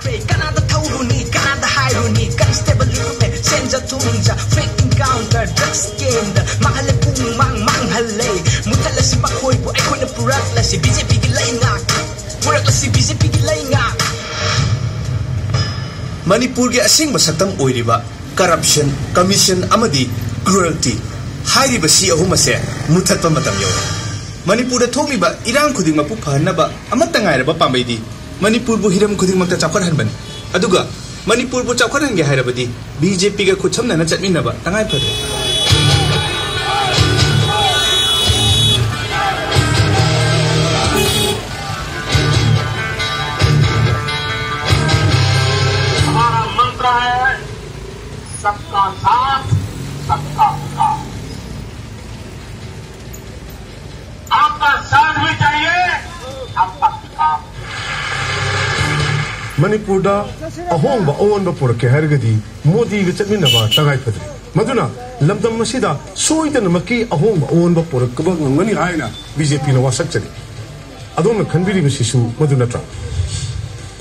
Canada Tauruni, Canada Hairuni, Constable Lupe, Senja Tunja, Fake Encounter, Drug Scandal, Mahal kung mang manghalay, Mutala si Makoy po, ay ko na purak la si BJP gilay nga, purak la si BJP gilay nga. ꯃꯅꯤꯄꯨꯔꯒꯤ ꯑꯁꯦꯡꯕ ꯁꯛꯇꯝ ꯑꯣꯏꯔꯤꯕ corruption commission ꯑꯃꯗꯤ ꯀ꯭ꯔꯨꯑꯦꯜꯇꯤ ꯍꯥꯏꯔꯤꯕ ꯁꯤ ꯑꯍꯨꯝ ꯑꯁꯦ ꯃꯨꯊꯠꯄ ꯃꯇꯝ ꯌꯧꯔꯦ ꯃꯅꯤꯄꯨꯔꯗ ꯊꯣꯛꯂꯤꯕ ꯏꯔꯥꯡ ꯈꯨꯗꯤꯡꯃꯛꯄꯨ ꯐꯍꯟꯅꯕ ꯑꯃꯠꯇ ꯉꯥꯏꯔꯕ ꯄꯥꯝꯕꯩꯗꯤ मणिपुर हिम हिरम खुदिंग मक्ता चाखर हनबन मणिपुर बीजेपी गा खुचम नना चटमिनबा सबका साथ, सबका विकास ꯃꯅꯤꯄꯨꯔꯗ ꯑꯍꯣꯡꯕ ꯑꯑꯣꯟꯕ ꯄꯨꯔꯛꯀꯦ ꯍꯥꯏꯔꯒꯗꯤ ꯃꯣꯗꯤꯒ ꯆꯠꯃꯤꯟꯅꯕ ꯇꯉꯥꯏ ꯐꯗ꯭ꯔꯦ ꯃꯗꯨꯅ ꯂꯝꯗꯝ ꯑꯁꯤꯗ ꯁꯣꯏꯗꯅꯃꯛꯀꯤ ꯑꯍꯣꯡꯕ ꯑꯑꯣꯟꯕ ꯄꯨꯔꯛꯀꯕ ꯉꯝꯒꯅꯤ ꯍꯥꯏꯅ ꯕꯤ ꯖꯦ ꯄꯤꯅ ꯋꯥꯁꯛꯆꯔꯤ ꯑꯗꯣꯝꯅ ꯈꯟꯕꯤꯔꯤꯕꯁꯤꯁꯨ ꯃꯗꯨ ꯅꯠꯇ꯭ꯔꯥ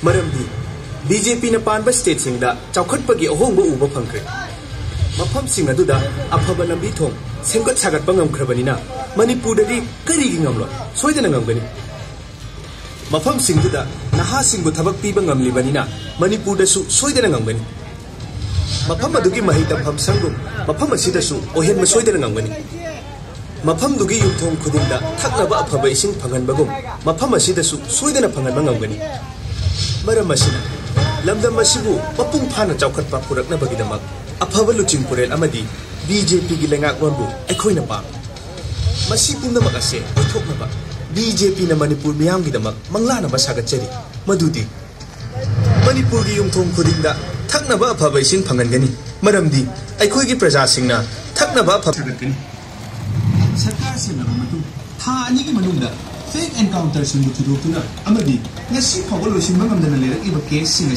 ꯃꯔꯝꯗꯤ ꯕꯤ ꯖꯦ ꯄꯤꯅ ꯄꯥꯟꯕ ꯁ꯭ꯇꯦꯠꯁꯤꯡꯗ ꯆꯥꯎꯈꯠꯄꯒꯤ ꯑꯍꯣꯡꯕ ꯎꯕ ꯐꯪꯈ꯭ꯔꯦ ꯃꯐꯝꯁꯤꯡ ꯑꯗꯨꯗ ꯑꯐꯕ ꯂꯝꯕꯤ ꯊꯣꯡ ꯁꯦꯝꯒꯠ ꯁꯥꯒꯠꯄ ꯉꯝꯈ꯭ꯔꯕꯅꯤꯅ ꯃꯅꯤꯄꯨꯔꯗꯗꯤ ꯀꯔꯤꯒꯤ ꯉꯝꯂꯣꯏ ꯁꯣꯏꯗꯅ ꯉꯝꯒꯅꯤ ꯃꯐꯝꯁꯤꯡꯗꯨꯗ ꯅꯍꯥꯁꯤꯡꯕꯨ ꯊꯕꯛ ꯄꯤꯕ ꯉꯝꯂꯤꯕꯅꯤꯅ ꯃꯅꯤꯄꯨꯔꯗꯁꯨ ꯁꯣꯏꯗꯅ ꯉꯝꯒꯅꯤ ꯃꯐꯝ ꯑꯗꯨꯒꯤ ꯃꯍꯩ ꯇꯝꯐꯝ ꯁꯪꯒꯨꯝ ꯃꯐꯝ ꯑꯁꯤꯗꯁꯨ ꯑꯣꯏꯍꯟꯕ ꯁꯣꯏꯗꯅ ꯉꯝꯒꯅꯤ ꯃꯐꯝꯗꯨꯒꯤ ꯌꯨꯝꯊꯣꯡ ꯈꯨꯗꯤꯡꯗ ꯊꯛꯅꯕ ꯑꯐꯕ ꯏꯁꯤꯡ ꯐꯪꯍꯟꯕꯒꯨꯝ ꯃꯐꯝ ꯑꯁꯤꯗꯁꯨ ꯁꯣꯏꯗꯅ ꯐꯪꯍꯟꯕ ꯉꯝꯒꯅꯤ ꯃꯔꯝ ꯑꯁꯤꯅ ꯂꯝꯗꯝ ꯑꯁꯤꯕꯨ ꯃꯄꯨꯡ ꯐꯥꯅ ꯆꯥꯎꯈꯠꯄ ꯄꯨꯔꯛꯅꯕꯒꯤꯗꯃꯛ ꯑꯐꯕ ꯂꯨꯆꯤꯡ ꯄꯨꯔꯦꯜ ꯑꯃꯗꯤ ꯕꯤ ꯖꯦ ꯄꯤꯒꯤ ꯂꯩꯉꯥꯛꯂꯣꯟꯕꯨ ꯑꯩꯈꯣꯏꯅ ꯄꯥꯝꯃꯤ ꯃꯁꯤꯄꯨꯝꯅꯃꯛ ꯑꯁꯦ ꯑꯣꯏꯊꯣꯛꯅꯕ ꯕꯤ ꯖꯦ ꯄꯤꯅ ꯃꯅꯤꯄꯨꯔ ꯃꯤꯌꯥꯝꯒꯤꯗꯃꯛ ꯃꯪꯂꯥꯟꯅꯕ ꯁꯥꯒꯠꯆꯔꯤ ꯃꯗꯨꯗꯤ ꯃꯅꯤꯄꯨꯔꯒꯤ ꯌꯨꯝꯊꯣꯡ ꯈꯨꯗꯤꯡꯗ ꯊꯛꯅꯕ ꯑꯐꯕ ꯏꯁꯤꯡ ꯐꯪꯍꯟꯒꯅꯤ ꯃꯔꯝꯗꯤ ꯑꯩꯈꯣꯏꯒꯤ प्रजाꯁꯤꯡꯅ ꯊꯛꯅꯕ ꯑꯐꯕ ꯁꯥꯒꯠꯀꯅꯤ ꯁꯔꯀꯥꯔ ꯁꯦꯝꯂꯕ ꯃꯇꯨꯡ ꯊꯥ ꯑꯅꯤꯒꯤ ꯃꯅꯨꯡꯗ ꯐꯦꯛ ꯑꯦꯟꯀꯥꯎꯟꯇꯔꯁꯤꯡꯕꯨ ꯊꯤꯗꯣꯛꯇꯨꯅ ꯑꯃꯗꯤ ꯉꯁꯤ ꯐꯥꯎꯕ ꯂꯣꯏꯁꯤꯟꯕ ꯉꯝꯗꯅ ꯂꯩꯔꯛꯂꯤꯕ ꯀꯦꯁꯁꯤꯡ